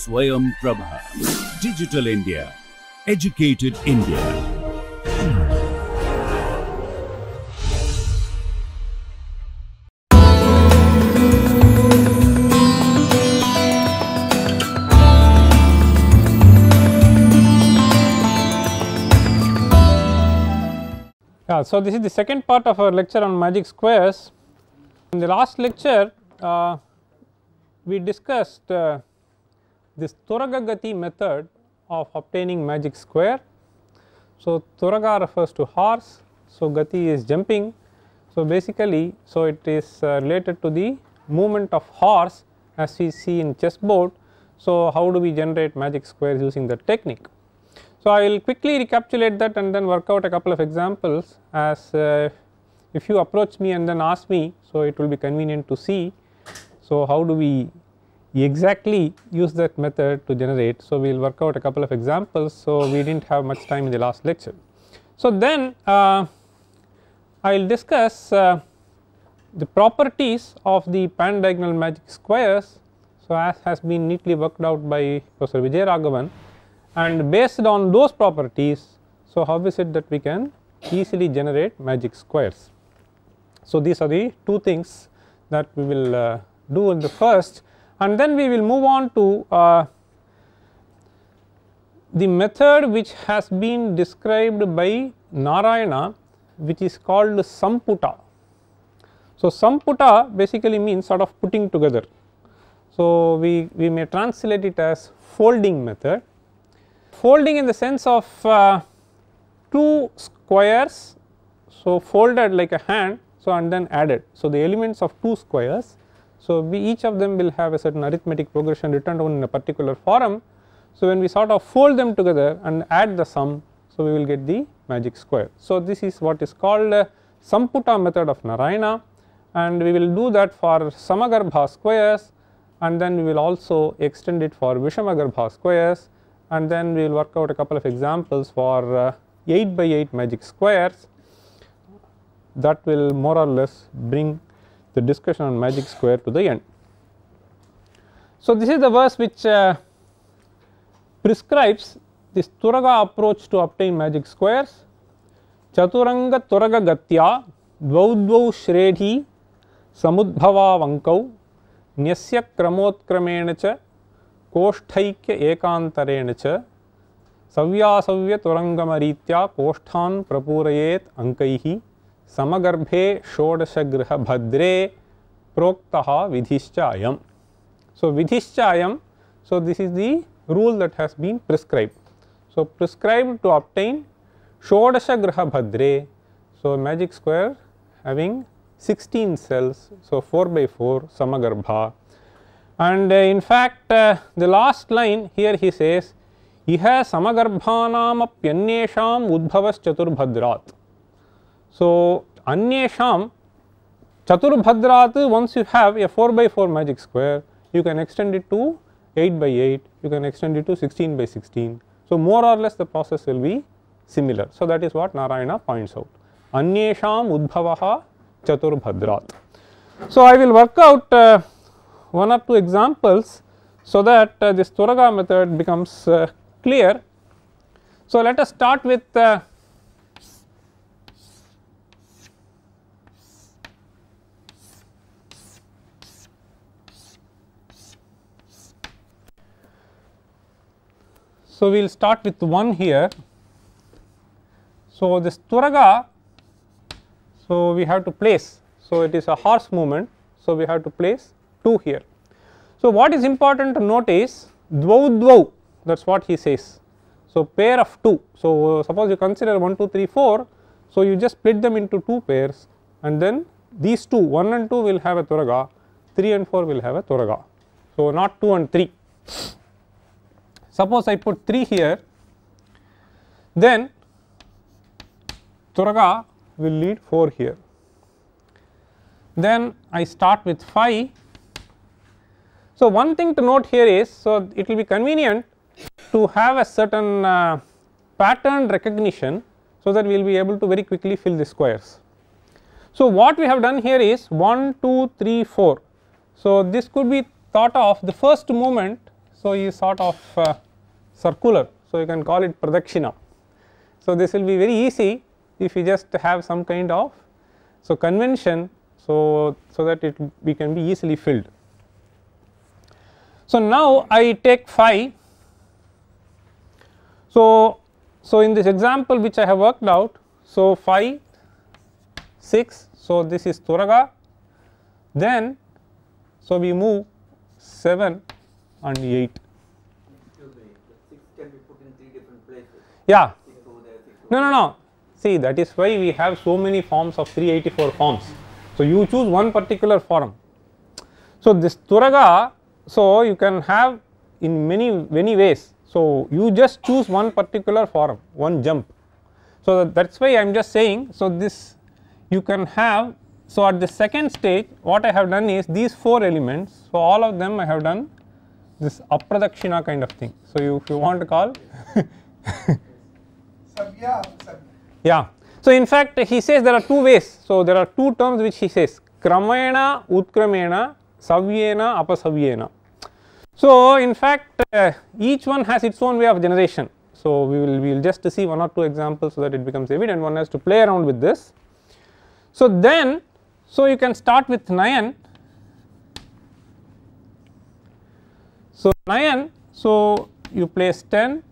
Swayam Prabha. Digital India. Educated India. So this is the second part of our lecture on magic squares. In the last lecture, uh, we discussed uh, this Turaga Gati method of obtaining magic square. So, Turaga refers to horse, so Gati is jumping. So, basically, so it is uh, related to the movement of horse as we see in chessboard. So, how do we generate magic squares using that technique? So, I will quickly recapitulate that and then work out a couple of examples as uh, if you approach me and then ask me. So, it will be convenient to see. So, how do we exactly use that method to generate. So, we will work out a couple of examples. So, we did not have much time in the last lecture. So, then uh, I will discuss uh, the properties of the pan diagonal magic squares. So, as has been neatly worked out by Professor Vijayaraghavan and based on those properties. So, how is it that we can easily generate magic squares. So, these are the two things that we will uh, do in the first and then we will move on to uh, the method which has been described by Narayana which is called Samputa. So, Samputa basically means sort of putting together. So, we, we may translate it as folding method. Folding in the sense of uh, two squares, so folded like a hand, so and then added. So, the elements of two squares so, we each of them will have a certain arithmetic progression written down in a particular form. So, when we sort of fold them together and add the sum, so we will get the magic square. So, this is what is called a Samputa method of Narayana and we will do that for Samagarbha squares and then we will also extend it for Vishamagarbha squares and then we will work out a couple of examples for uh, 8 by 8 magic squares that will more or less bring the discussion on magic square to the end. So, this is the verse which uh, prescribes this Turaga approach to obtain magic squares. Chaturanga Turaga Gatya Dvaudvau Shredhi Samudbhava Vankau Nyasya Kramotkramen cha Koshtaikya Ekantarena cha Savyasavya Turangamaritya koshthan Prapurayet Ankaihi समगर्भे षोडशगृह भद्रे प्रोक्तः vidhischayam. So, vidhischayam, so this is the rule that has been prescribed. So, prescribed to obtain shodasha bhadre. So, magic square having 16 cells. So, 4 by 4 samagarbha and uh, in fact uh, the last line here he says iha samagarbhanam apyanyesham udbhavas chaturbhadrat so, Anyesham Chaturbhadrat once you have a 4 by 4 magic square you can extend it to 8 by 8 you can extend it to 16 by 16. So, more or less the process will be similar. So, that is what Narayana points out Anyesham Udbhavaha Chaturbhadrat. So, I will work out uh, one or two examples so that uh, this Turaga method becomes uh, clear. So, let us start with So, we will start with 1 here. So, this Turaga, so we have to place, so it is a horse movement, so we have to place 2 here. So, what is important to note is dvau dvau that is what he says. So, pair of 2. So, suppose you consider 1, 2, 3, 4. So, you just split them into 2 pairs and then these 2 1 and 2 will have a Turaga, 3 and 4 will have a Turaga. So, not 2 and 3. Suppose I put 3 here, then Turaga will lead 4 here. Then I start with 5. So, one thing to note here is, so it will be convenient to have a certain uh, pattern recognition, so that we will be able to very quickly fill the squares. So, what we have done here is 1, 2, 3, 4. So, this could be thought of the first movement so you sort of uh, circular so you can call it pradakshina. So this will be very easy if you just have some kind of so convention so so that it we can be easily filled. So now i take phi. So so in this example which i have worked out so phi 6 so this is turaga. Then so we move 7 and 8 Excuse me, the six can be put in three different places. Yeah. No no no. See that is why we have so many forms of 384 forms. So you choose one particular form so this turaga so you can have in many many ways. So you just choose one particular form one jump. So that is why i am just saying so this you can have so at the second stage what i have done is these four elements so all of them i have done this apradakshina kind of thing. So you if you want to call. Yeah. So in fact he says there are two ways. So there are two terms which he says kramena utkramena savyena apasavyena. So in fact uh, each one has its own way of generation. So we will we will just see one or two examples so that it becomes evident one has to play around with this. So then so you can start with Nayan. So Nayan so you place 10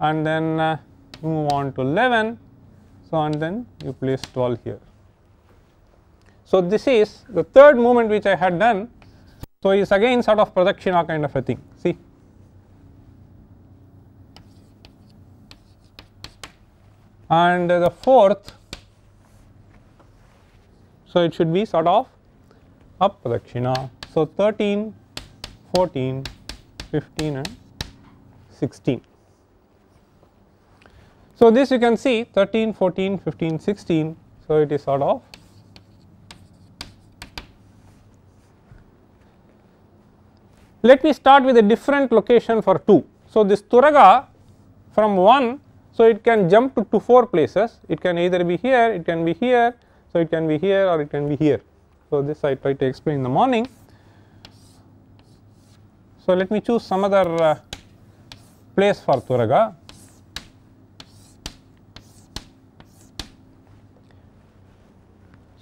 and then uh, move on to 11 so and then you place 12 here. So this is the third movement which I had done. So it is again sort of pradakshina kind of a thing. See? And the fourth so it should be sort of up pradakshina so 13 14 15 and 16 so this you can see 13 14 15 16 so it is sort of let me start with a different location for 2 so this turaga from 1 so it can jump to, to 4 places. It can either be here it can be here so it can be here or it can be here. So this i try to explain in the morning. So let me choose some other uh, place for turaga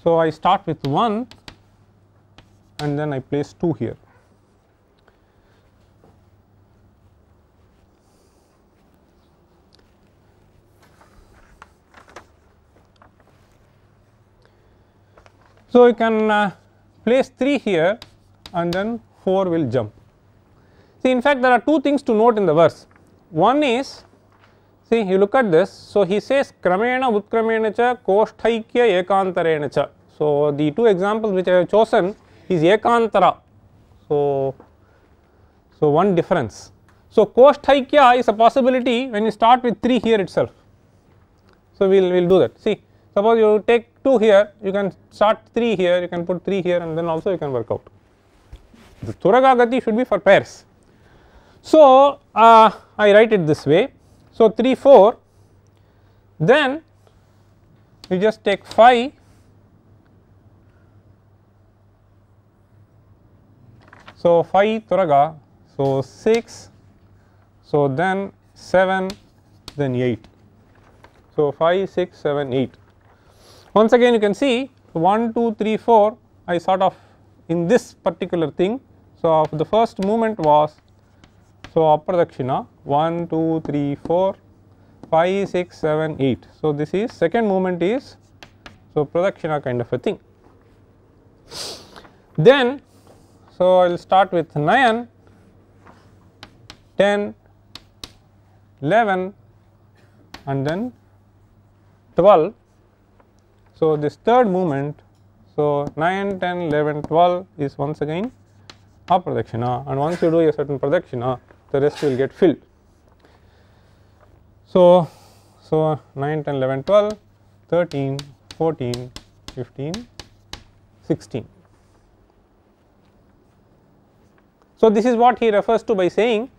So, I start with 1 and then I place 2 here. So, you can uh, place 3 here and then 4 will jump. See in fact, there are two things to note in the verse. One is see you look at this. So, he says kramena utkramena cha koshtaikya ekantarena cha. So, the two examples which I have chosen is ekantara. So, so one difference. So, koshtaikya is a possibility when you start with 3 here itself. So, we will we'll do that. See suppose you take 2 here you can start 3 here you can put 3 here and then also you can work out. The Turaga Gati should be for pairs. So, uh, I write it this way. So, 3 4 then you just take 5 so 5 Turaga so 6 so then 7 then 8 so 5 6 7 8 once again you can see 1 2 3 4 I sort of in this particular thing. So the first movement was so apradakshina 1 2 3 4 5 6 7 8 so this is second movement is so pradakshina kind of a thing. Then so I will start with 9 10 11 and then 12 so this third movement so 9 10 11 12 is once again apradakshina and once you do a certain pradakshina the rest will get filled. So, so 9, 10, 11, 12, 13, 14, 15, 16. So, this is what he refers to by saying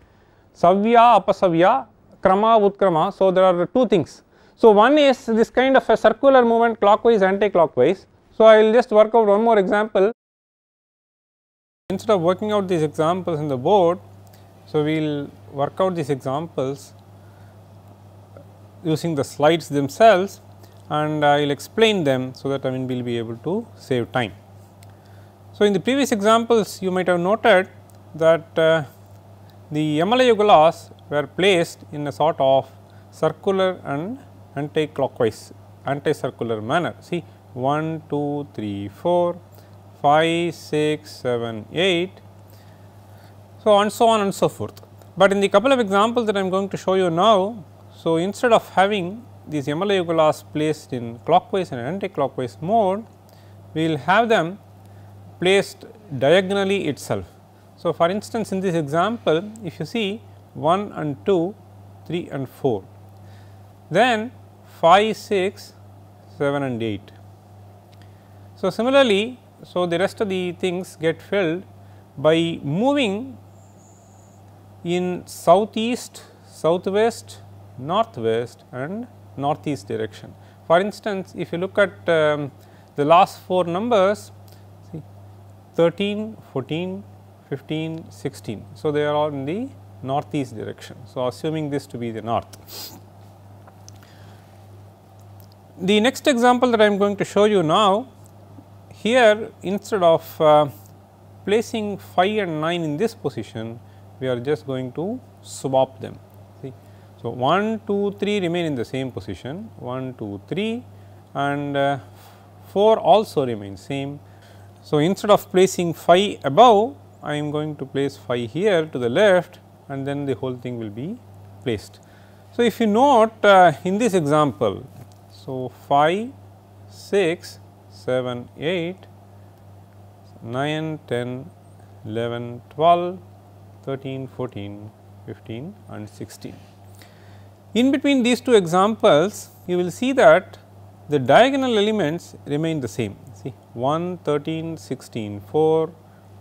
savya, apasavya, krama, utkrama. So, there are two things. So, one is this kind of a circular movement clockwise, anti-clockwise. So, I will just work out one more example. Instead of working out these examples in the board, So, we will work out these examples using the slides themselves and I will explain them so that I mean we will be able to save time. So, in the previous examples you might have noted that uh, the Yamala Yugalas were placed in a sort of circular and anti-clockwise anti-circular manner. See 1, 2, 3, 4, 5, 6, 7, 8 so and so on and so forth. But in the couple of examples that I am going to show you now, so instead of having these Yamala Yugalas placed in clockwise and anti-clockwise mode, we will have them placed diagonally itself. So, for instance, in this example, if you see 1 and 2, 3 and 4, then 5, 6, 7 and 8. So, similarly, so the rest of the things get filled by moving in southeast, southwest, northwest and northeast direction. For instance, if you look at um, the last four numbers see 13, 14, 15, 16. So, they are all in the northeast direction. So, assuming this to be the north. The next example that I am going to show you now, here instead of uh, placing 5 and 9 in this position, we are just going to swap them. See. So, 1, 2, 3 remain in the same position, 1, 2, 3 and uh, 4 also remain same. So, instead of placing 5 above, I am going to place 5 here to the left and then the whole thing will be placed. So, if you note uh, in this example, so 5, 6, 7, 8, 9, 10, 11, 12, 13, 14, 15 and 16. In between these two examples, you will see that the diagonal elements remain the same. See 1, 13, 16, 4,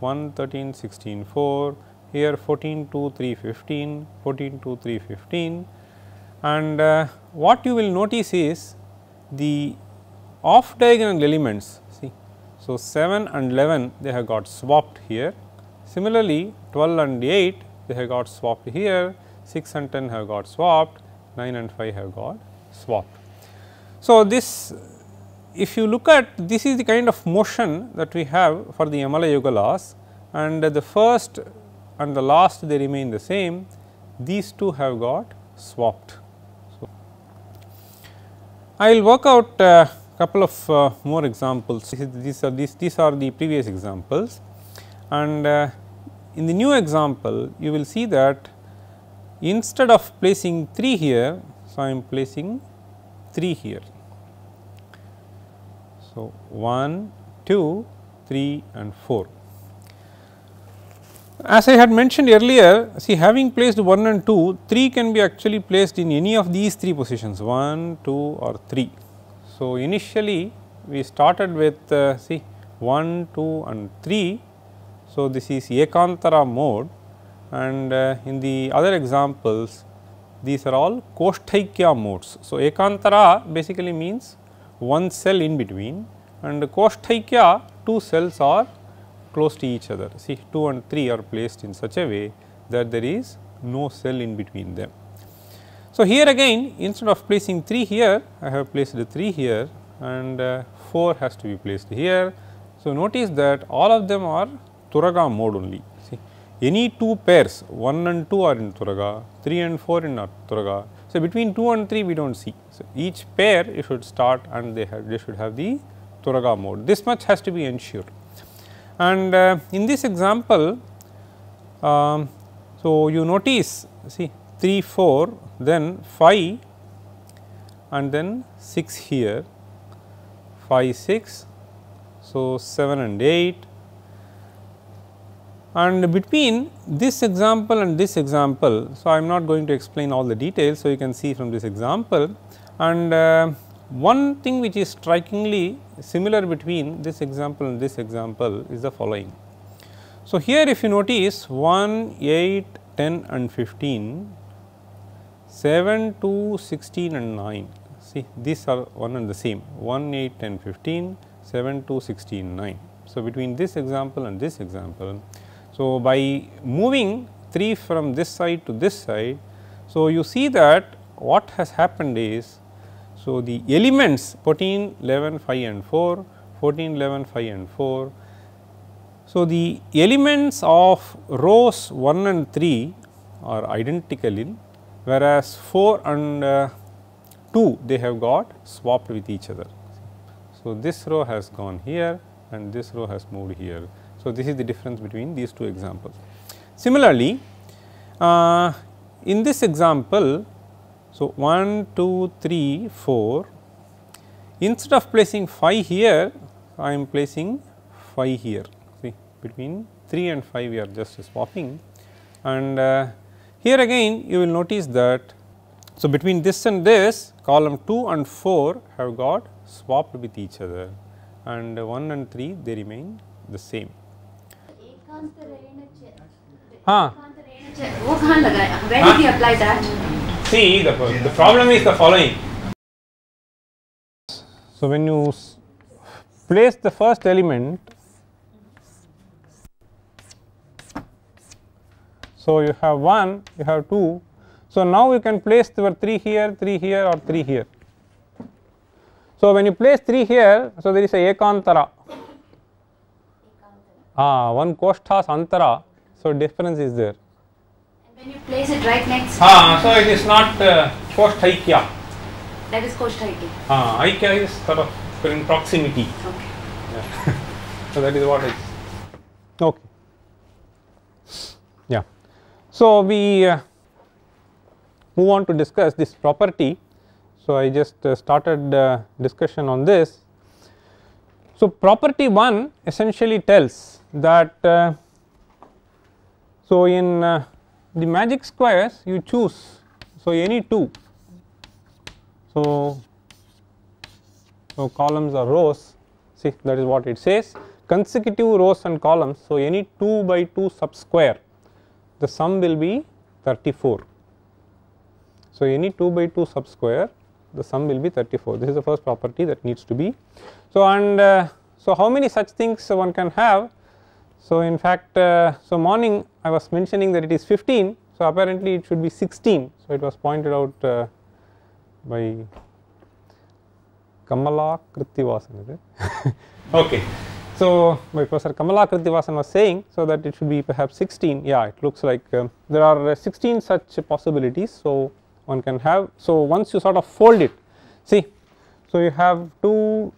1, 13, 16, 4, here 14, 2, 3, 15, 14, 2, 3, 15 and uh, what you will notice is the off diagonal elements see. So, 7 and 11 they have got swapped here. Similarly, 12 and 8 they have got swapped here, 6 and 10 have got swapped, 9 and 5 have got swapped. So, this if you look at this is the kind of motion that we have for the Yamala Yugalas and the first and the last they remain the same, these two have got swapped. So, I will work out a couple of uh, more examples. These are these, these are the previous examples and uh, in the new example you will see that instead of placing 3 here, so I am placing 3 here. So, 1, 2, 3 and 4. As I had mentioned earlier, see having placed 1 and 2, 3 can be actually placed in any of these 3 positions 1, 2 or 3. So, initially we started with uh, see 1, 2 and 3. So, this is Ekantara mode and uh, in the other examples these are all Koshtaikya modes. So, Ekantara basically means one cell in between and Koshtaikya two cells are close to each other. See 2 and 3 are placed in such a way that there is no cell in between them. So, here again instead of placing 3 here, I have placed 3 here and uh, 4 has to be placed here. So, notice that all of them are Turaga mode only. See any two pairs 1 and 2 are in Turaga, 3 and 4 in Turaga. So, between 2 and 3 we do not see. So, each pair you should start and they have they should have the Turaga mode. This much has to be ensured. And uh, in this example, um, so you notice see 3, 4, then 5 and then 6 here, 5, 6, so 7 and 8 and between this example and this example. So, I am not going to explain all the details. So, you can see from this example and uh, one thing which is strikingly similar between this example and this example is the following. So, here if you notice 1, 8, 10 and 15, 7, 2, 16 and 9 see these are one and the same 1, 8, 10, 15, 7, 2, 16, 9. So, between this example and this example, so by moving 3 from this side to this side. So, you see that what has happened is, so the elements 14, 11, 5 and 4, 14, 11, 5 and 4. So, the elements of rows 1 and 3 are identical in whereas 4 and uh, 2 they have got swapped with each other. So, this row has gone here and this row has moved here. So, this is the difference between these two examples. Similarly, uh, in this example, so 1, 2, 3, 4, instead of placing 5 here, I am placing 5 here, see between 3 and 5 we are just swapping and uh, here again you will notice that, so between this and this column 2 and 4 have got swapped with each other and 1 and 3 they remain the same. Huh? Where did he apply that? See, the, the problem is the following. So when you place the first element, so you have 1, you have 2. So now you can place your 3 here, 3 here or 3 here. So when you place 3 here, so there is a Ekantara. Ah, one koshthas antara, so difference is there. and when you place it right next Ah, so it is not uh, koshtaikya. that is Koshtaiki Ah, Aikya is sort of in proximity. okay Yeah. So that is what it is. Okay. Yeah. So we uh, move on to discuss this property. So I just uh, started uh, discussion on this. So property 1 essentially tells that uh, so in uh, the magic squares you choose so any two. So so columns or rows. See that is what it says. Consecutive rows and columns so any 2 by 2 sub square the sum will be 34 so any 2 by 2 sub square the sum will be 34 this is the first property that needs to be. So and uh, so how many such things one can have so in fact uh, so morning i was mentioning that it is 15 so apparently it should be 16 so it was pointed out uh, by Kamala Krithivasan is okay. So, my professor Kamala Krithivasan was saying so that it should be perhaps 16 yeah it looks like um, there are uh, 16 such possibilities. So, one can have so once you sort of fold it see so you have 2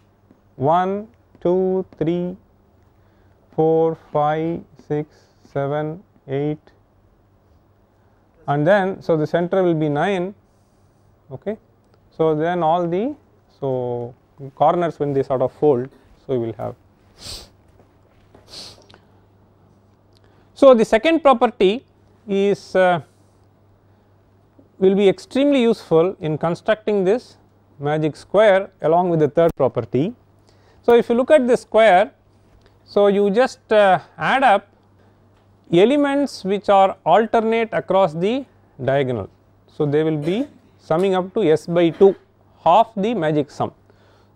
1 2 3 4 5 6 7 8 and then so the center will be 9 okay? So then all the so corners when they sort of fold. So you will have. So the second property is uh, will be extremely useful in constructing this magic square along with the third property. So if you look at the square so you just uh, add up elements which are alternate across the diagonal. So they will be summing up to s by 2 half the magic sum.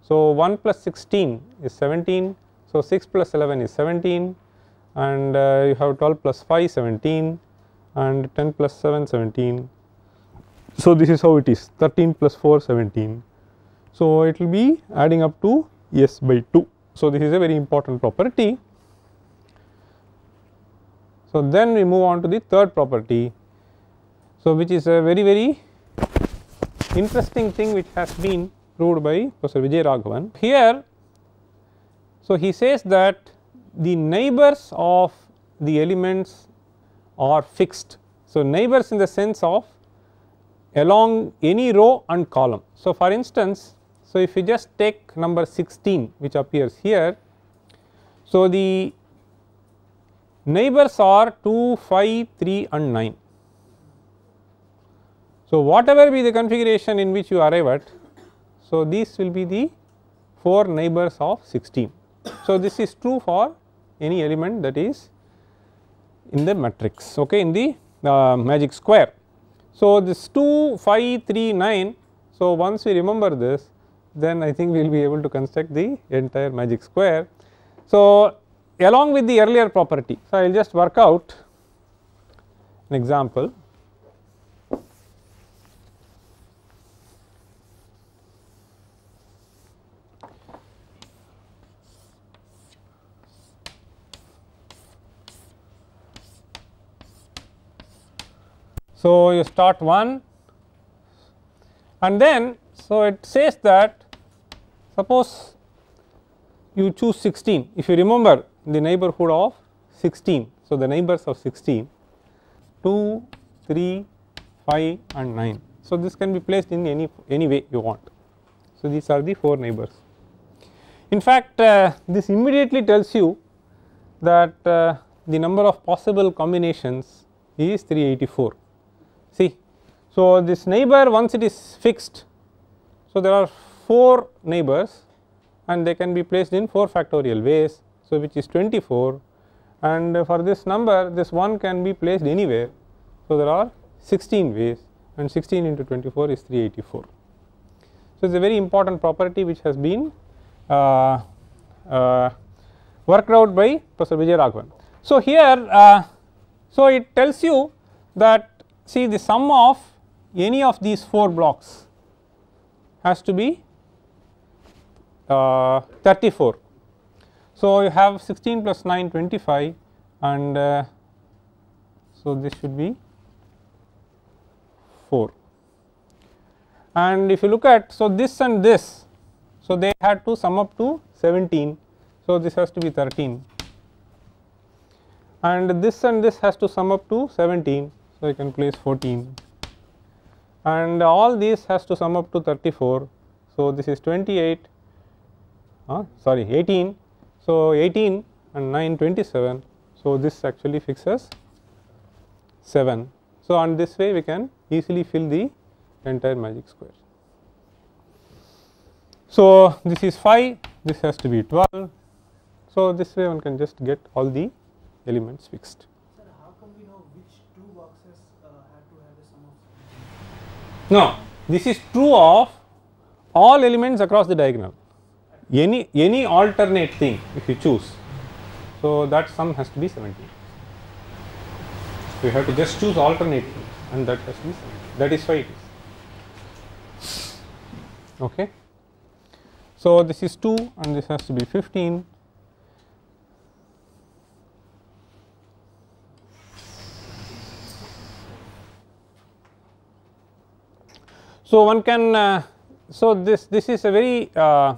So 1 plus 16 is 17 so 6 plus 11 is 17 and uh, you have 12 plus 5 17 and 10 plus 7 17 so this is how it is. 13 plus 4 17 so it will be adding up to s by 2 so this is a very important property so then we move on to the third property so which is a very very interesting thing which has been proved by Professor Vijayaraghavan. Here so he says that the neighbors of the elements are fixed. So neighbors in the sense of along any row and column. So for instance so if you just take number 16 which appears here so the neighbors are 2, 5, 3 and 9. So whatever be the configuration in which you arrive at, so these will be the 4 neighbors of 16. So this is true for any element that is in the matrix okay in the uh, magic square. So this 2, 5, 3, 9, so once we remember this then I think we will be able to construct the entire magic square. So along with the earlier property, so I will just work out an example. So, you start 1 and then so it says that suppose you choose 16 if you remember the neighborhood of 16 so the neighbors of 16 2 3 5 and 9 so this can be placed in any any way you want. So these are the four neighbors. In fact uh, this immediately tells you that uh, the number of possible combinations is 384 see? So this neighbor once it is fixed so there are 4 neighbors and they can be placed in 4 factorial ways. So which is 24 and for this number this one can be placed anywhere. So there are 16 ways and 16 into 24 is 384 so it's a very important property which has been uh, uh, worked out by Professor Vijayaraghavan. So here uh, so it tells you that see the sum of any of these 4 blocks has to be uh, 34. So you have 16 plus 9 25 and uh, so this should be 4 and if you look at so this and this so they had to sum up to 17 so this has to be 13 and this and this has to sum up to 17 so you can place 14 and all these has to sum up to 34 so this is 28 uh, sorry 18 so 18 and 9 27 so this actually fixes 7 so on this way we can easily fill the entire magic square. So this is 5 this has to be 12 so this way one can just get all the elements fixed Sir, how come we know which two boxes uh, have to have a sum of No, this is true of all elements across the diagonal. Any any alternate thing if you choose, so that sum has to be 17. You have to just choose alternate thing and that has to be 17. That is why it is. Okay. So this is 2 and this has to be 15. So one can uh, so this this is a very uh,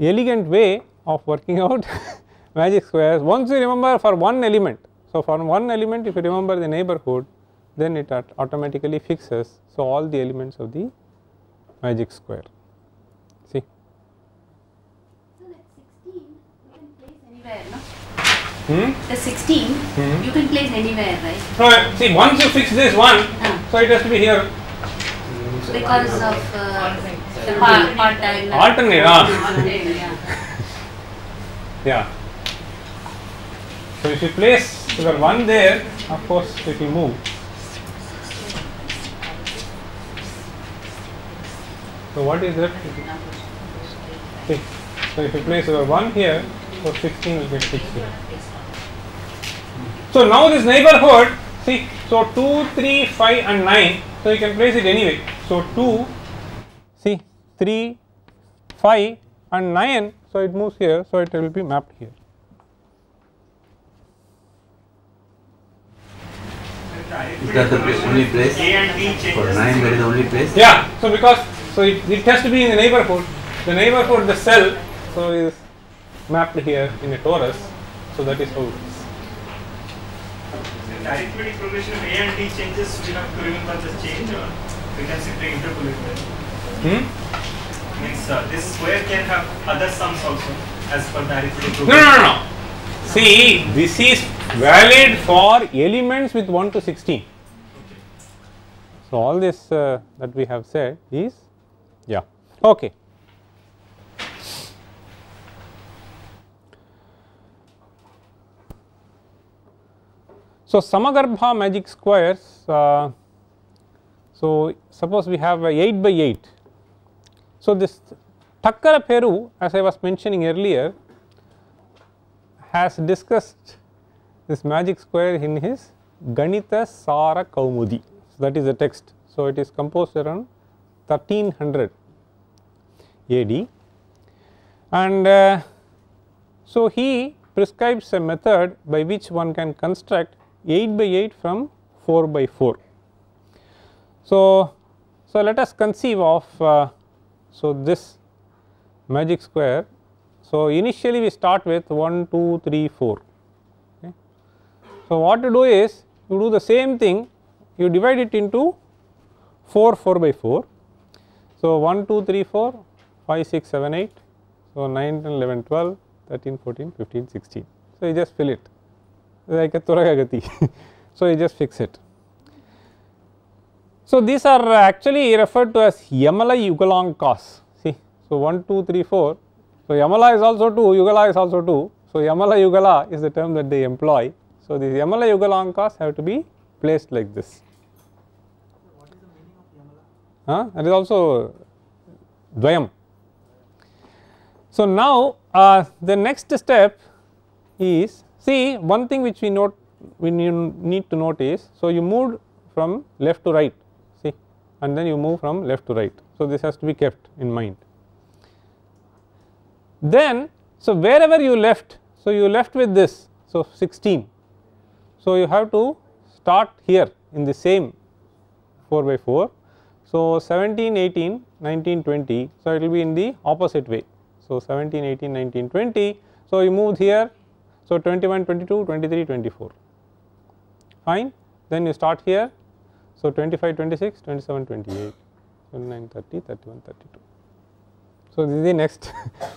elegant way of working out magic squares. Once you remember for one element, so for one element if you remember the neighborhood, then it automatically fixes. So all the elements of the magic square. See, So that 16 you can place anywhere, no? hmm? The 16 Hmm. you can place anywhere, right? so see once you fix this one, Ah. so it has to be here Because of uh, the part, part diagonal. alternate. Ah. Alternate, yeah. Yeah. So if you place your one there, of course it will move. So what is that? See, so if you place your one here, so 16 will get fixed here. So now this neighborhood, see, so 2, 3, 5 and 9, so you can place it anyway. So 2, see 3, 5 and 9, so it moves here, so it will be mapped here. Is that the only place? For nine, that is the only place? Yeah, so because, so it, it has to be in the neighborhood, the neighborhood, the cell, so is mapped here in a torus, so that is how it is. The arithmetic progression A and D changes, we have to remember the change or we can simply interpolate that. Hmm? Means uh, this square can have other sums also as per the arithmetic progression. no, no, no. See, this is valid for elements with 1 to 16. So, all this uh, that we have said is, yeah, okay. So, Samagarbha magic squares, uh, so suppose we have a 8 by 8. So, this Thakkura Pheru as I was mentioning earlier has discussed this magic square in his Ganita Sara Kaumudi. So, that is the text. So, it is composed around 1300 AD and uh, so he prescribes a method by which one can construct 8 by 8 from 4 by 4. So, so let us conceive of uh, so this magic square. So, initially we start with 1, 2, 3, 4. Okay. So, what to do is you do the same thing you divide it into 4 4 by 4. So, 1 2 3 4 5 6 7 8. So, 9 10 11 12 13 14 15 16. So, you just fill it like a Turagagati. so, you just fix it. So, these are actually referred to as Yamala Yugalankas. See, so 1, 2, 3, 4. So, Yamala is also 2, Yugala is also 2. So, Yamala Yugala is the term that they employ. So, these Yamala Yugalankas have to be placed like this. What is the meaning of Yamala? Huh? That is also Dvayam. So, now uh, the next step is see one thing which we note we need to note is so you moved from left to right see and then you move from left to right. So, this has to be kept in mind. Then so wherever you left so you left with this so 16 so you have to start here in the same 4 by 4 so 17 18 19 20 so it will be in the opposite way so 17 18 19 20 so you moved here so 21 22 23 24 fine. Then you start here. So 25 26 27 28 29 30 31 32 so this is the next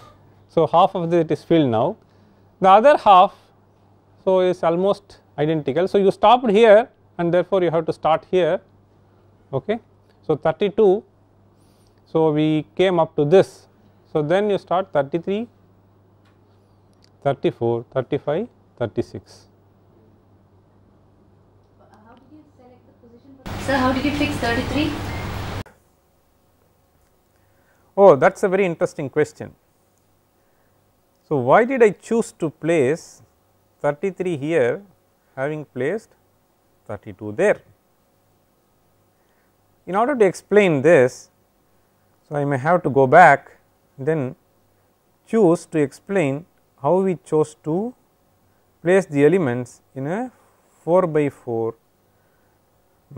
so half of it is filled now. The other half so is almost identical. So you stopped here and therefore you have to start here. Okay? So 32 so we came up to this. So then you start 33 34 35 36 How did you select the position? for- Sir, how did you fix 33? Oh, that is a very interesting question. So, why did I choose to place 33 here having placed 32 there? In order to explain this, so I may have to go back then choose to explain how we chose to place the elements in a 4 by 4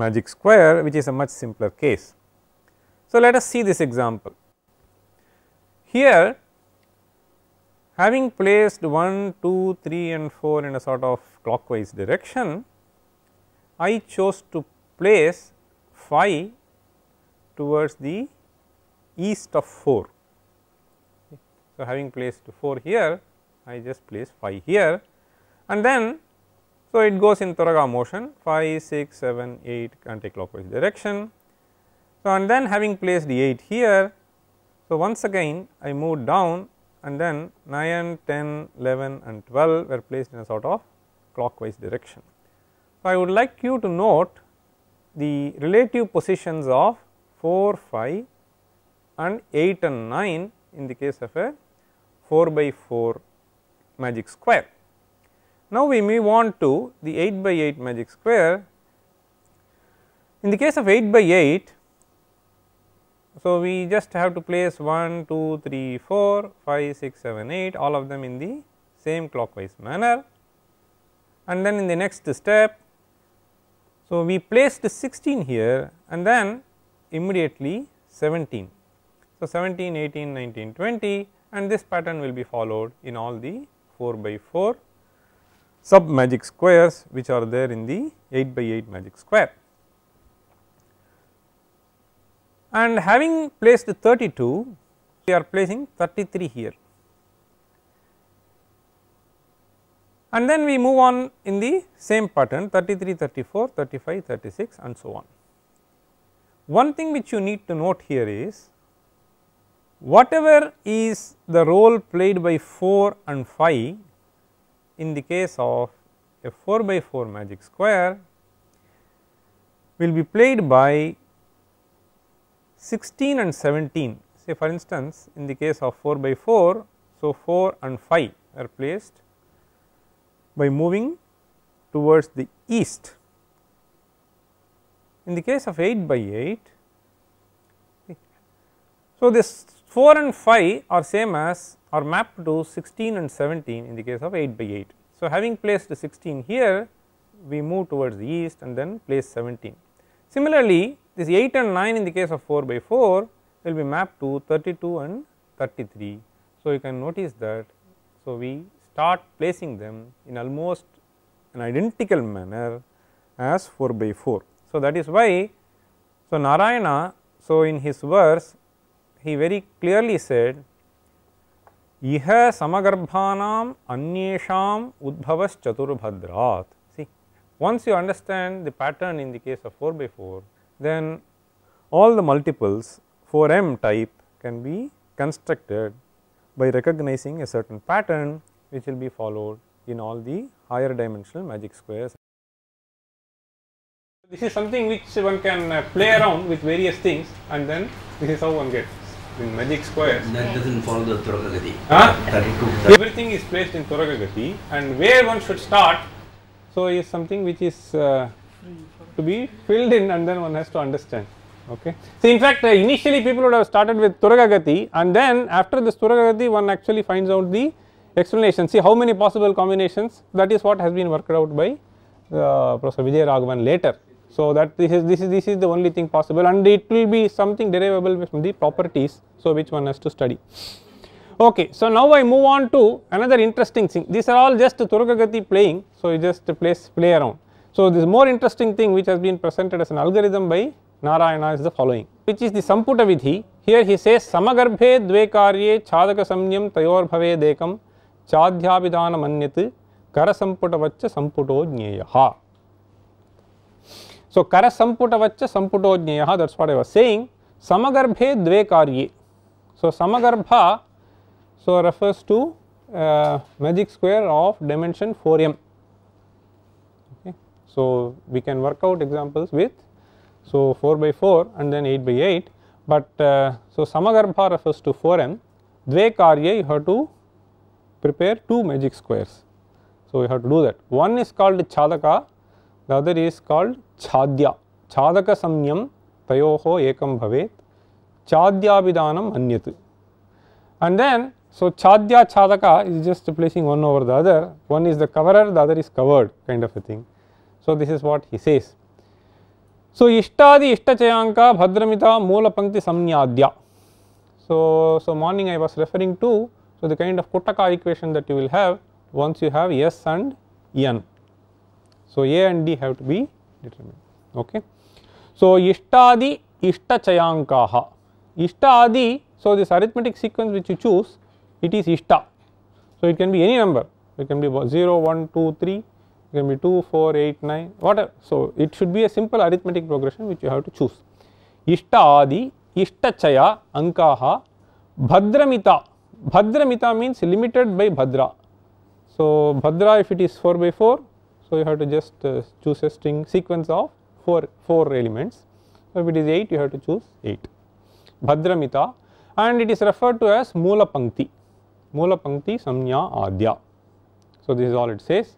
magic square which is a much simpler case. So, let us see this example. Here having placed 1, 2, 3 and 4 in a sort of clockwise direction, I chose to place 5 towards the east of 4. So, having placed 4 here, I just place 5 here and then so it goes in Turaga motion 5, 6, 7, 8 anti-clockwise direction. So, and then having placed the 8 here, so once again I moved down and then 9, 10, 11 and 12 were placed in a sort of clockwise direction. So, I would like you to note the relative positions of 4, 5 and 8 and 9 in the case of a 4 by 4 magic square. Now, we move on to the 8 by 8 magic square. In the case of 8 by 8, so we just have to place 1, 2, 3, 4, 5, 6, 7, 8 all of them in the same clockwise manner and then in the next step. So, we placed 16 here and then immediately 17. So, 17, 18, 19, 20 and this pattern will be followed in all the 4 by 4 sub magic squares which are there in the 8 by 8 magic square. And having placed 32, we are placing 33 here. And then we move on in the same pattern 33, 34, 35, 36 and so on. One thing which you need to note here is whatever is the role played by 4 and 5 in the case of a 4 by 4 magic square will be played by 16 and 17 say for instance in the case of 4 by 4 so 4 and 5 are placed by moving towards the east. In the case of 8 by 8, so this 4 and 5 are same as are mapped to 16 and 17 in the case of 8 by 8. So, having placed 16 here, we move towards the east and then place 17. Similarly, this 8 and 9 in the case of 4 by 4 will be mapped to 32 and 33. So, you can notice that. So, we start placing them in almost an identical manner as 4 by 4. So, that is why, so Narayana, so in his verse he very clearly said इह samagarbhanam anyesham udbhavas chaturbhadrat see once you understand the pattern in the case of 4 by 4 then all the multiples 4m type can be constructed by recognizing a certain pattern which will be followed in all the higher dimensional magic squares. This is something which one can uh, play around with various things and then this is how one gets in magic squares That doesn't follow the Turagagati. Huh? 32. everything is placed in Turagagati and where one should start so is something which is uh, to be filled in and then one has to understand okay so in fact uh, initially people would have started with Turagagati and then after this Turagagati one actually finds out the explanation see how many possible combinations that is what has been worked out by uh, Professor Vijayaraghavan later so that this is this is this is the only thing possible and it will be something derivable from the properties so which one has to study Okay, so now I move on to another interesting thing. These are all just Turagagati playing, so you just place play around. So this more interesting thing which has been presented as an algorithm by Narayana is the following, which is the Samputa Vidhi. Here he says Samagarbhe dve karye chadaka samyam tayor bhave dekam chadhyabhidana manyat kara samputa vaccha samputo jneyaha. So kara samputa vaccha samputo jneyaha that is what I was saying. Samagarbhe dve karye. So Samagarbha so refers to uh, magic square of dimension 4m. Okay. So we can work out examples with so 4 by 4 and then 8 by 8, but uh, so Samagarbha refers to 4m. Dve karye you have to prepare two magic squares. So you have to do that. One is called Chadaka, the other is called छाद्या छादक संयम तयो एक भवे छाद्याभिधान अन्यत. And then so छाद्या, छादक is just placing one over the other one is the coverer the other is covered kind of a thing so this is what he says so इष्टादि इष्टचयांक भद्रमिता मूलपंक्ति संयाद्या so so morning I was referring to so the kind of कुट्टका equation that you will have once you have S and N so A and D have to be determined, okay. So ishtadi ishtachayankaha, ishtadi, so this arithmetic sequence which you choose it is ishta. So, it can be any number it can be 0, 1, 2, 3 it can be 2, 4, 8, 9 whatever. So, it should be a simple arithmetic progression which you have to choose. Ishta adi, ishtachaya, ankaha, bhadramita. Bhadramita means limited by bhadra. So, bhadra if it is 4 by 4, so you have to just uh, choose a string sequence of 4, 4 elements. So, if it is 8 you have to choose 8. Bhadramita and it is referred to as Moola Pankti. Moola Pankti Samnya Adya. So, this is all it says.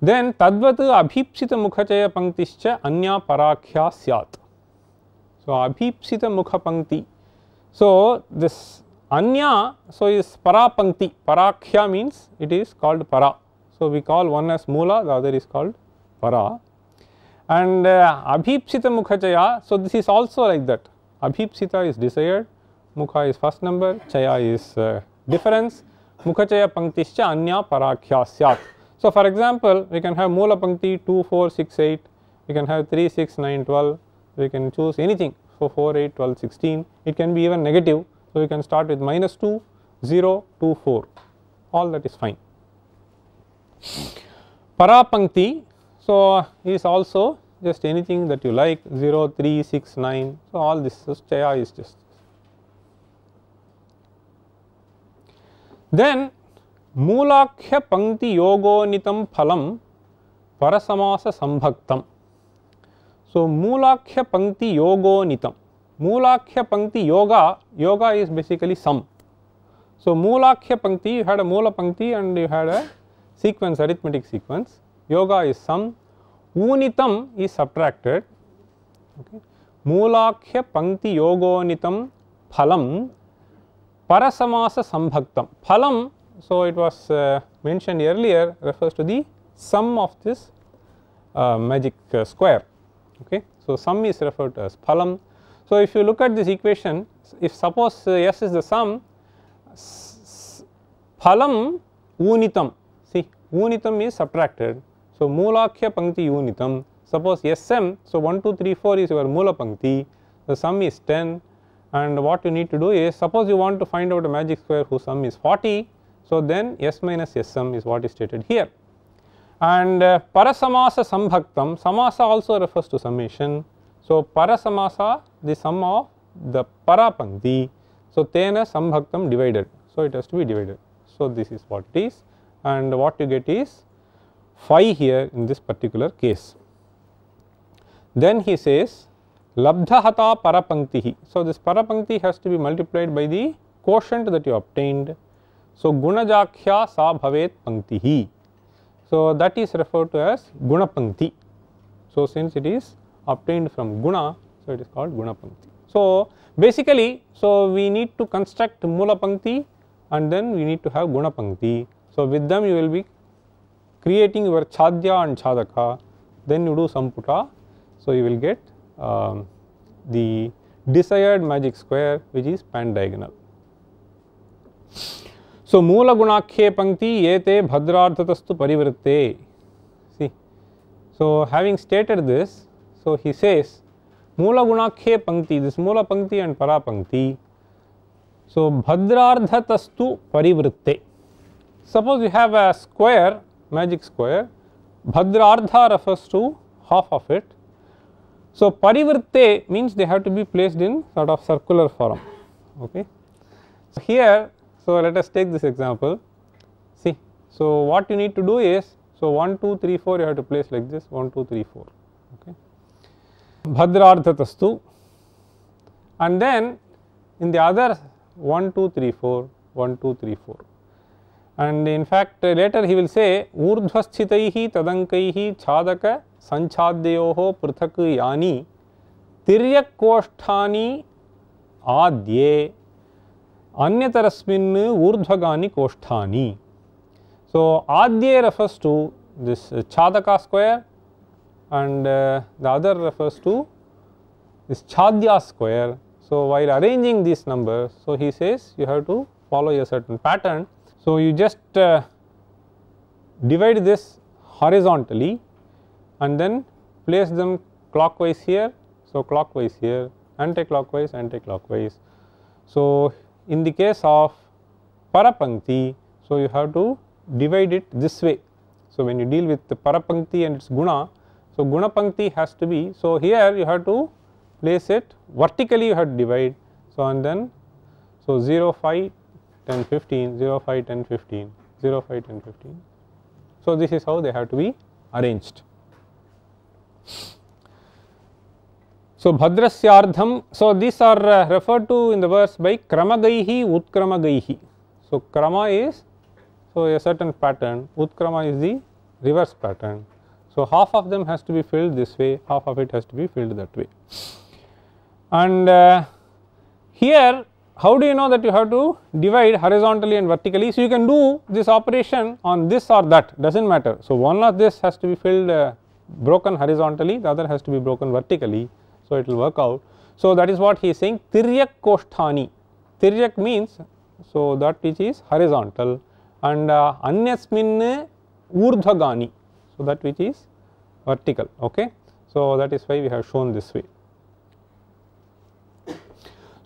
Then Tadvat Abhipsita Mukhachaya Panktischa Anya Parakhya Syat. So, Abhipsita Mukha Pankti. So, this Anya, so is Para Pankti. Parakhya means it is called Para. So, we call one as Mula, the other is called Para. And uh, Abhipsita so this is also like that. Abhipsita is desired, Mukha is first number, Chaya is uh, difference, Mukhachaya Panktischa Anya Parakhya Syat. So, for example, we can have Mula Pankti 2, 4, 6, 8, we can have 3, 6, 9, 12, we can choose anything for 4, 8, 12, 16, it can be even negative. So, we can start with minus 2, 0, 2, 4, all that is fine. Parapankti, so is also just anything that you like 0, 3, 6, 9, so all this so Chaya is just then मूलाख्य पंक्ति योगोनितम फलम परसमास संभक्तम so मूलाख्य पंक्ति योगोनितम मूलाख्य पंक्ति yoga yoga is basically sum so मूलाख्य पंक्ति you had a moola pankti and you had a sequence arithmetic sequence yoga is sum unitam is subtracted Okay. Moolakhya Pankti Yogonitam Phalam Parasamasa Sambhaktam. Phalam, so it was uh, mentioned earlier, refers to the sum of this uh, magic uh, square. Okay. So, sum is referred to as phalam. So, if you look at this equation, if suppose uh, S is the sum, phalam unitam, unitam is subtracted. So, moolakhya pankti unitam, suppose Sm, so 1, 2, 3, 4 is your moola pankti, the sum is 10 and what you need to do is suppose you want to find out a magic square whose sum is 40, so then S minus Sm is what is stated here. And uh, parasamasa sambhaktam, samasa also refers to summation. So, parasamasa the sum of the parapankti, so tena sambhaktam divided, so it has to be divided. So, this is what it is and what you get is phi here in this particular case. Then he says labdhahata parapanktihi. So, this parapankti has to be multiplied by the quotient that you obtained. So, gunajakhya sa bhavet panktihi. So, that is referred to as gunapankti. So, since it is obtained from guna, so it is called gunapankti. So, basically, so we need to construct mula pankti and then we need to have gunapankti. So, with them you will be creating your chadya and chadaka, then you do samputa. So, you will get um, the desired magic square which is pan diagonal. So, moola gunakhe pankti ete bhadrardhatastu parivritte. See, so having stated this, so he says moola gunakhe pankti, this moola pankti and para pankti. So, bhadrardhatastu parivritte. Suppose you have a square, magic square, bhadrardha refers to half of it. So, parivritte means they have to be placed in sort of circular form. Okay. So, here, so let us take this example. See, so what you need to do is, so 1, 2, 3, 4 you have to place like this 1, 2, 3, 4. Okay. Bhadrardhatastu and then in the other 1, 2, 3, 4, 1, 2, 3, 4. And in fact, later he will say ऊर्ध्वस्थितैः तदङ्कैः छादक सञ्छाद्ययोः पृथक् यानि तिर्यक्कोष्ठानि आद्ये अन्यतरस्मिन् ऊर्ध्वगानि कोष्ठानि so adye refers to this uh, chadaka square and uh, the other refers to this chadya square so while arranging these numbers so he says you have to follow a certain pattern so you just uh, divide this horizontally and then place them clockwise here. So clockwise here anti-clockwise anti-clockwise. So in the case of parapankti so you have to divide it this way. So when you deal with the parapankti and its guna so guna pankti has to be so here you have to place it vertically you have to divide. So and then so 0 5 10 15 0 5 10 15 0 5 10 15 so this is how they have to be arranged. So bhadrasyardham so these are uh, referred to in the verse by kramagaihi utkramagaihi so krama is so a certain pattern utkrama is the reverse pattern. So half of them has to be filled this way half of it has to be filled that way. And uh, here how do you know that you have to divide horizontally and vertically? So you can do this operation on this or that does not matter. So one of this has to be filled uh, broken horizontally the other has to be broken vertically. So it will work out. So that is what he is saying tiryak kosthani. Tiryak means so that which is horizontal. And uh, anyasmin urdhvagani so that which is vertical okay? So that is why we have shown this way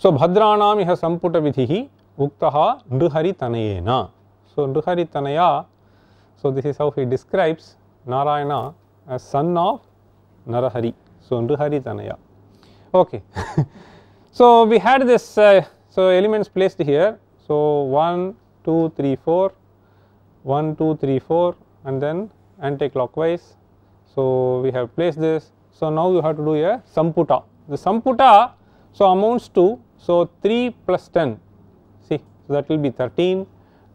so भद्राणाम इह संपुट विधि उक्त नृहरीतन सो नृहरी Tanaya so this is how he describes Narayana son of Narahari so नृहरीतनया। Okay so we had this so elements placed here so one two three four one two three four and then anticlockwise so we have place this so now you have to do a संपुटा the संपुटा so amounts to so 3 plus 10 see so that will be 13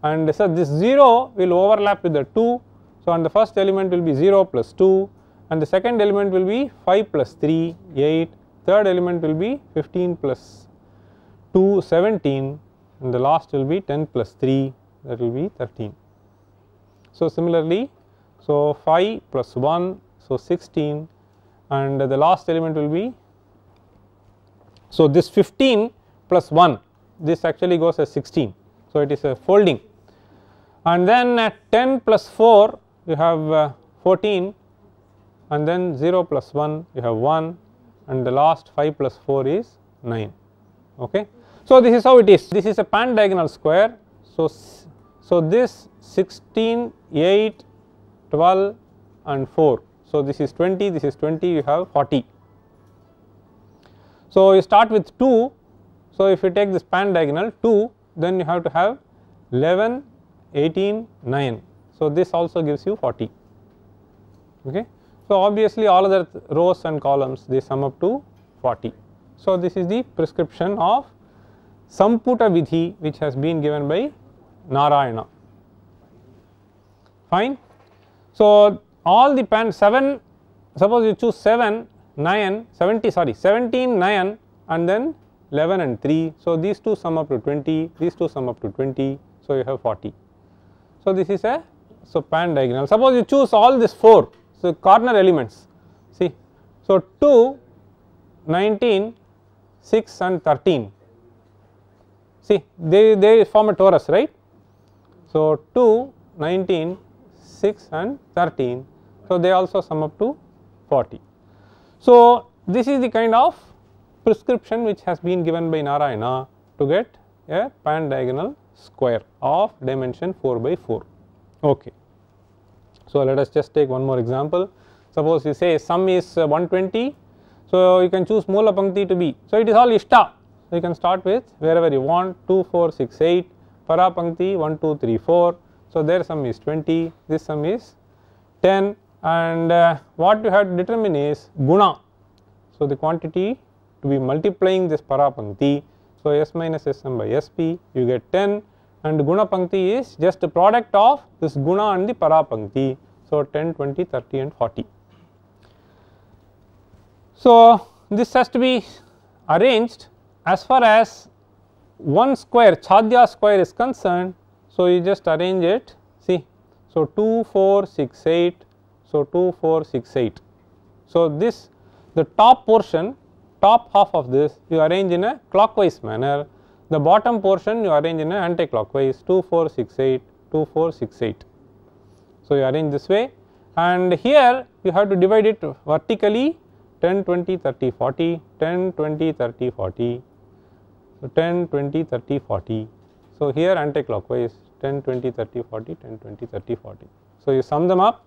and so this 0 will overlap with the 2 so and the first element will be 0 plus 2 and the second element will be 5 plus 3 8 third element will be 15 plus 2 17 and the last will be 10 plus 3 that will be 13. So, similarly, so 5 plus 1 so 16 and the last element will be so this 15 plus 1 this actually goes as 16 so it is a folding. And then at 10 plus 4 you have uh, 14 and then 0 plus 1 you have 1 and the last 5 plus 4 is 9 okay. So this is how it is. This is a pan diagonal square. So so this 16 8 12 and 4 so this is 20 this is 20 you have 40 so you start with 2 so if you take this pan diagonal 2 then you have to have 11 18 9 so this also gives you 40 okay? So obviously all other rows and columns they sum up to 40 so this is the prescription of samputa vidhi which has been given by narayana. Fine? So all the pan 7 suppose you choose 7 9 70 sorry 17 9 and then 11 and 3 so these two sum up to 20 these two sum up to 20 so you have 40 so this is a so pan diagonal. Suppose you choose all these 4 so corner elements see. So 2 19 6 and 13 see they they form a torus right? So 2 19 6 and 13 so they also sum up to 40 so this is the kind of prescription which has been given by narayana to get a pan diagonal square of dimension 4 by 4 okay. So let us just take one more example. Suppose you say sum is uh, 120 so you can choose moola pankti to be. So it is all ishta. So you can start with wherever you want 2 4 6 8 para pankti 1 2 3 4 so their sum is 20 this sum is 10 and uh, what you have to determine is guna. So the quantity to be multiplying this para pankti so s minus sm by sp you get 10 and guna pankti is just a product of this guna and the para pankti so 10 20 30 and 40 so this has to be arranged as far as one square chadya square is concerned. So you just arrange it. See so 2 4 6 8 so 2 4 6 8 so this the top portion top half of this you arrange in a clockwise manner. The bottom portion you arrange in a anti-clockwise. 2 4 6 8 2 4 6 8 so you arrange this way. And here you have to divide it vertically. 10 20 30 40 10 20 30 40 so 10 20 30 40 so here anti-clockwise. 10 20 30 40 10 20 30 40 so you sum them up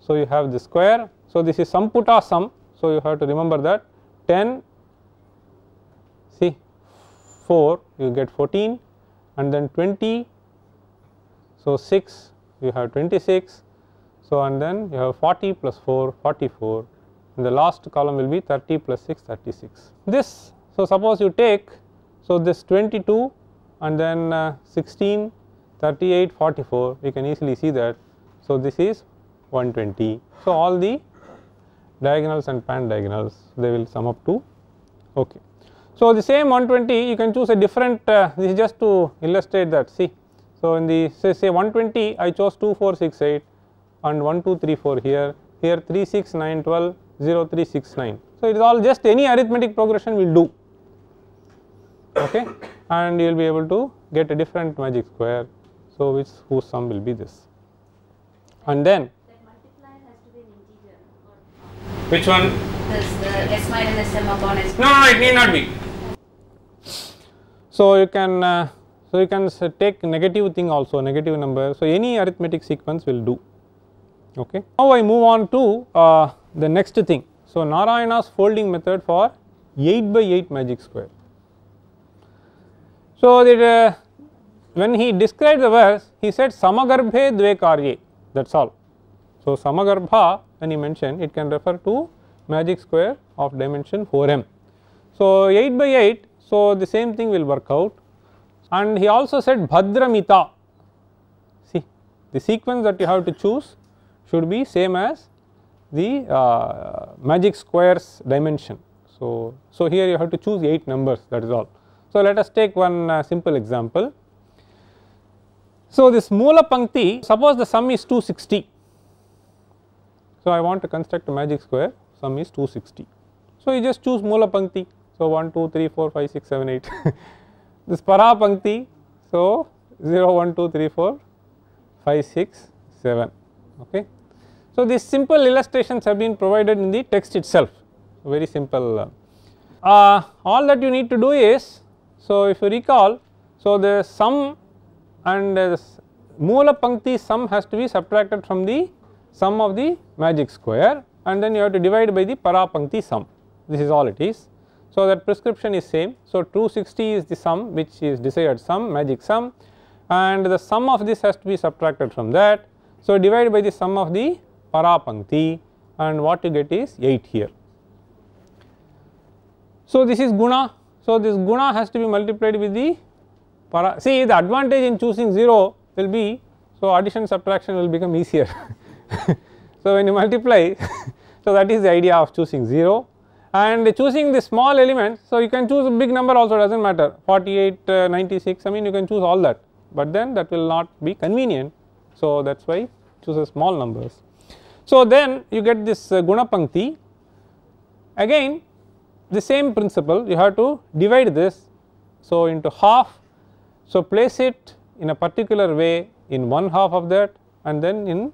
so you have the square. So this is samputa sum. So you have to remember that 10 see 4 you get 14 and then 20 so 6 you have 26 so and then you have 40 plus 4 44 and the last column will be 30 plus 6 36 this so suppose you take so this 22 and then uh, 16 38 44 we can easily see that. So this is 120 so all the diagonals and pan diagonals they will sum up to okay. So the same 120 you can choose a different uh, this is just to illustrate that see. So in the say say 120 i chose 2 4 6 8 and 1 2 3 4 here. Here 3 6 9 12 0 3 6 9 so it is all just any arithmetic progression will do. Okay? And you will be able to get a different magic square. So which whose sum will be this? And then That multiplier has to be an integer. Or which one this uh, s minus sm upon s. No, no, it need not be. So you can uh, so you can take negative thing also negative number. So any arithmetic sequence will do. Okay. Now I move on to uh, the next thing. So Narayana's folding method for 8 by 8 magic square. So that uh, when he described the verse, he said samagarbhe dve karye. That's all. So samagarbha when he mentioned it can refer to magic square of dimension 4m. So 8 by 8 so the same thing will work out and he also said bhadramita see the sequence that you have to choose should be same as the uh, magic squares dimension. So, so here you have to choose 8 numbers that is all. So, let us take one uh, simple example. So, this Moola Pankti suppose the sum is 260. So, I want to construct a magic square sum is 260. So, you just choose Moola Pankti. So, 1, 2, 3, 4, 5, 6, 7, 8. this Para Pankti. So, 0, 1, 2, 3, 4, 5, 6, 7. Okay. So, these simple illustrations have been provided in the text itself very simple. Uh, all that you need to do is so if you recall so the sum and uh, Moola Pankti sum has to be subtracted from the sum of the magic square and then you have to divide by the Para Pankti sum this is all it is. So, that prescription is same. So, 260 is the sum which is desired sum magic sum and the sum of this has to be subtracted from that. So, divide by the sum of the Para Pankti and what you get is 8 here. So, this is guna. So, this guna has to be multiplied with the para. See the advantage in choosing 0 will be so addition subtraction will become easier. so, when you multiply so that is the idea of choosing 0 and choosing the small element. So, you can choose a big number also does not matter 48, uh, 96 I mean you can choose all that, but then that will not be convenient. So, that is why choose a small numbers. So, then you get this uh, guna pankti again the same principle you have to divide this. So, into half. So, place it in a particular way in one half of that and then in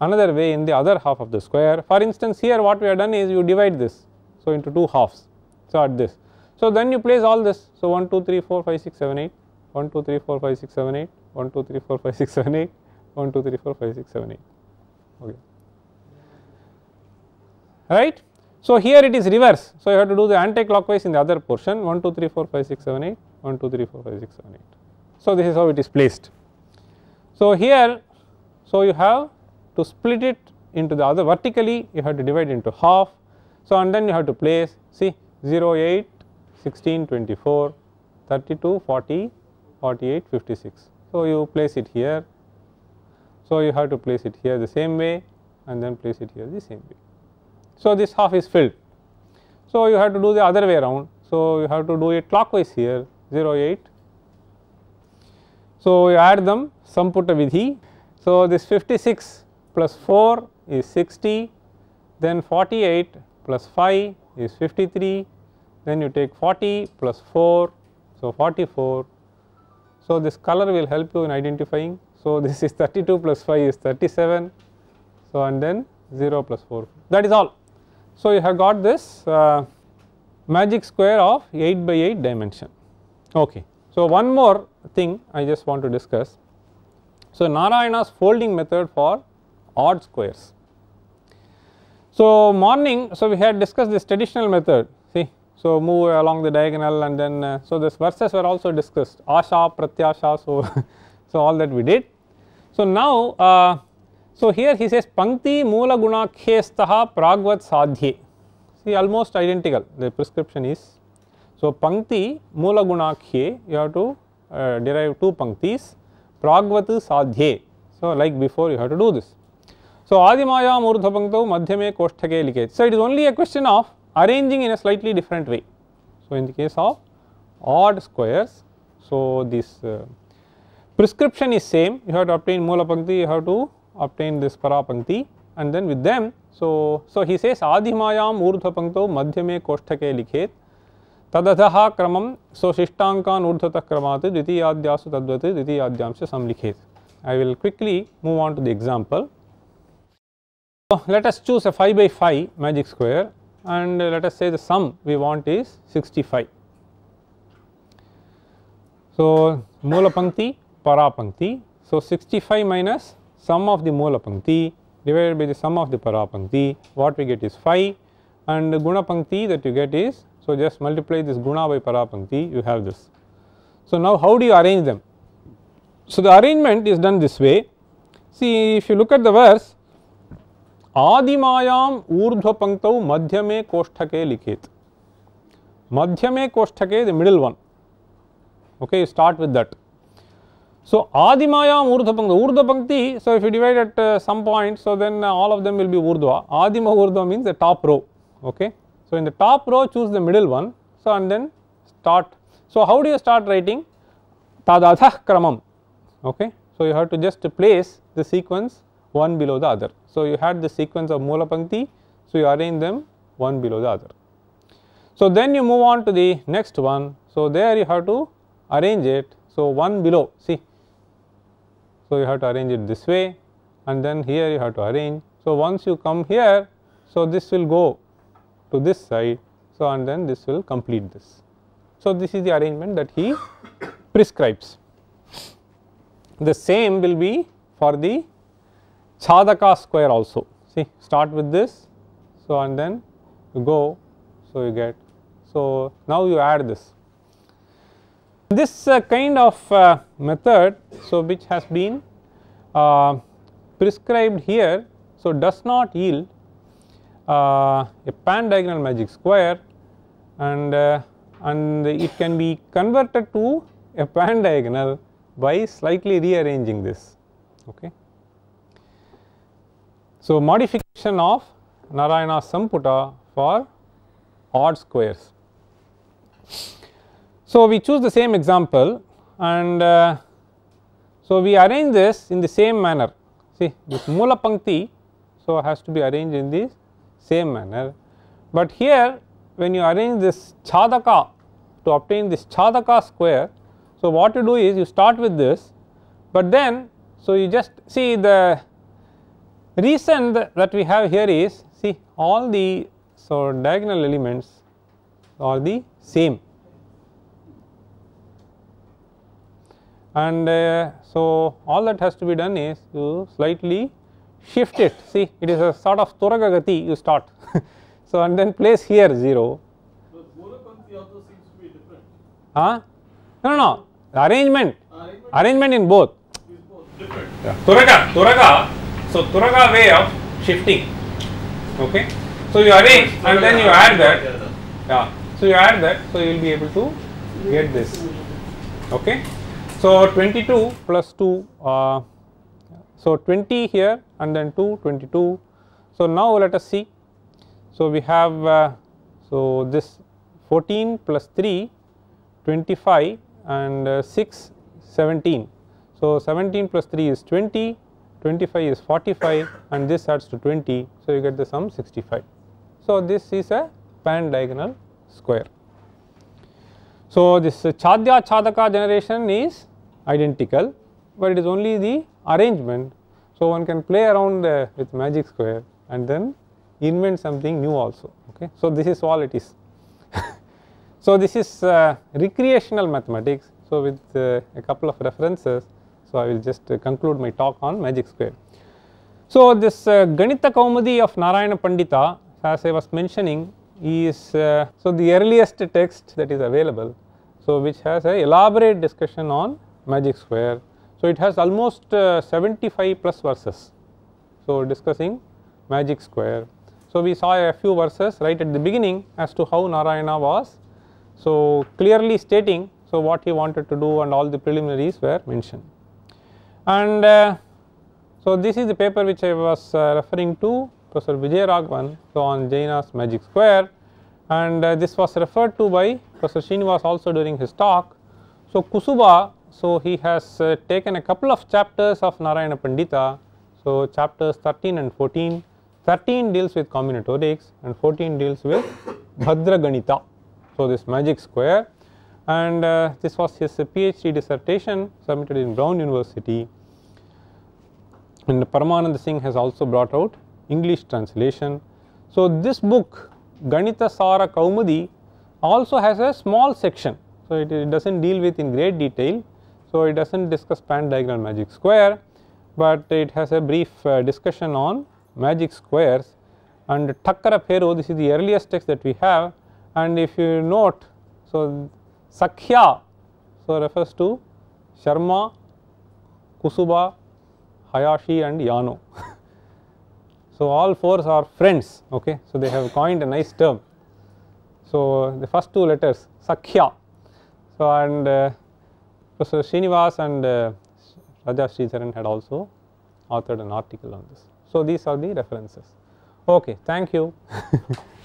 another way in the other half of the square. For instance, here what we have done is you divide this. So, into two halves. So, at this. So, then you place all this. So, 1, 2, 3, 4, 5, 6, 7, 8, 1, 2, 3, 4, 5, 6, 7, 8, 1, 2, 3, 4, 5, 6, 7, 8, 1, 2, 3, 4, 5, 6, 7, 8. Okay. Right. So, here it is reverse. So, you have to do the anti-clockwise in the other portion 1, 2, 3, 4, 5, 6, 7, 8, 1, 2, 3, 4, 5, 6, 7, 8. So, this is how it is placed. So, here so you have to split it into the other vertically you have to divide into half. So, and then you have to place see 0, 8, 16, 24, 32, 40, 48, 56. So, you place it here. So, you have to place it here the same way and then place it here the same way. So, this half is filled. So, you have to do the other way around. So, you have to do it clockwise here 0, 8. So, you add them Samputa Vidhi. So, this 56 plus 4 is 60, then 48 plus 5 is 53, then you take 40 plus 4, so 44. So, this color will help you in identifying. So, this is 32 plus 5 is 37, so and then 0 plus 4 that is all. So, you have got this uh, magic square of 8 by 8 dimension. Okay. So, one more thing I just want to discuss. So, Narayana's folding method for odd squares. So, morning, so we had discussed this traditional method see. So, move along the diagonal and then, uh, so this verses were also discussed Asha, Pratyasha, so, so all that we did. So, now uh, so, here he says Pankti Moola Gunakhestaha Pragvat Sadhye. See almost identical the prescription is. So, Pankti Moola Gunakhye you have to uh, derive two Panktis Pragvat Sadhye. So, like before you have to do this. So, Adimaya Murdha Panktau Madhyame Kosthake Likhet. So, it is only a question of arranging in a slightly different way. So, in the case of odd squares, so this uh, prescription is same you have to obtain Moola Pankti you have to obtain this parapankti and then with them so so he says adimayam urdhva pankto madhyame kosthake likhet तदधः क्रमं स्वशिष्टाङ्कान् ऊर्ध्वतः क्रमात् द्वितीयाद्यासु तद्वत् द्वितीयाद्यांश संलिखेत् I will quickly move on to the example. So, let us choose a 5 by 5 magic square and let us say the sum we want is 65. So, Moola Pankti, Para Pankti. So, 65 minus sum of the Moola Pankti divided by the sum of the Para Pankti what we get is 5 and the Guna Pankti that you get is so just multiply this Guna by Para Pankti you have this. So, now how do you arrange them? So, the arrangement is done this way see if you look at the verse आदिमायाम ऊर्ध्व पंक्तौ मध्यमे कोष्ठके लिखित मध्यमे कोष्ठके the middle one okay you start with that so adimayam urdhva pankti urdhva pankti so if you divide at uh, some point so then uh, all of them will be urdhva adima urdhva means the top row okay So, in the top row choose the middle one. So, and then start. So, how do you start writing tadathah kramam okay. So, you have to just place the sequence one below the other. So, you had the sequence of Mula Pankti, so you arrange them one below the other. So, then you move on to the next one. So, there you have to arrange it. So, one below see. So, you have to arrange it this way and then here you have to arrange. So, once you come here, so this will go to this side. So, and then this will complete this. So, this is the arrangement that he prescribes. The same will be for the Chadaka square also. See, start with this. So, and then you go. So, you get. So, now you add this. This uh, kind of uh, method, so which has been uh, prescribed here, so does not yield uh, a pan diagonal magic square and uh, and it can be converted to a pan diagonal by slightly rearranging this. Okay. So, modification of Narayana Samputa for odd squares. So, we choose the same example and uh, so we arrange this in the same manner see this Mula Pankti so has to be arranged in the same manner, but here when you arrange this Chadaka to obtain this Chadaka square. So, what you do is you start with this, but then so you just see the reason that, that we have here is see all the so diagonal elements are the same. And uh, so all that has to be done is to slightly shift it. See it is a sort of Turaga Gati you start. So and then place here 0 But Mula Pankti also seems to be different. huh? No no no. The arrangement. Arrangement? Arrangement in both. Is both different. Turaga, Turaga, so Turaga way of shifting, okay. So you arrange and then you add that, yeah, so you add that, so you will be able to get this, okay. So 22 plus 2, uh, so 20 here and then 2, 22. So now let us see, so we have, uh, so this 14 plus 3, 25 and uh, 6, 17. So, 17 plus 3 is 20, 25 is 45 and this adds to 20. So, you get the sum 65. So, this is a pan diagonal square. So, this Chadya Chadaka generation is identical, but it is only the arrangement. So, one can play around uh, with magic square and then invent something new also. Okay. So, this is all it is. so, this is uh, recreational mathematics. So, with uh, a couple of references, so I will just uh, conclude my talk on magic square. So, this uh, Ganita Kaumudi of Narayana Pandita as I was mentioning is uh, so the earliest text that is available. So, which has a elaborate discussion on magic square. So, it has almost uh, 75 plus verses. So, discussing magic square. So, we saw a few verses right at the beginning as to how Narayana was so clearly stating so what he wanted to do and all the preliminaries were mentioned. And uh, so this is the paper which I was uh, referring to Professor Vijayaraghavan so on Jaina's magic square. And uh, this was referred to by Professor Srinivas also during his talk. So Kusuba so he has uh, taken a couple of chapters of Narayana Pandita. So chapters 13 and 14 13 deals with combinatorics and 14 deals with Bhadra Ganita so this magic square. And uh, this was his PhD dissertation submitted in Brown University and Paramanand Singh has also brought out English translation. So, this book Ganita Sara Kaumudi also has a small section. So, it, it does not deal with in great detail. So, it does not discuss pan diagonal magic square, but it has a brief uh, discussion on magic squares and Thakkura Pheru this is the earliest text that we have and if you note so Sakhya so refers to Sharma, Kusuba, Hayashi and Yano. so all four are friends okay so they have coined a nice term. So the first two letters Sakya so and uh, Professor Srinivas and uh, Raja Sridharan had also authored an article on this. So these are the references. Okay, thank you.